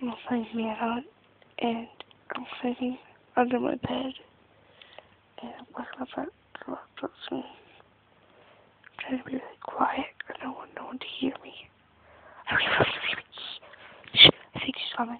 and I'll find me out and I'm sitting under my bed and I'm looking up at the laptop screen. I'm trying to be really quiet. I don't want no one to hear me. I think she's coming.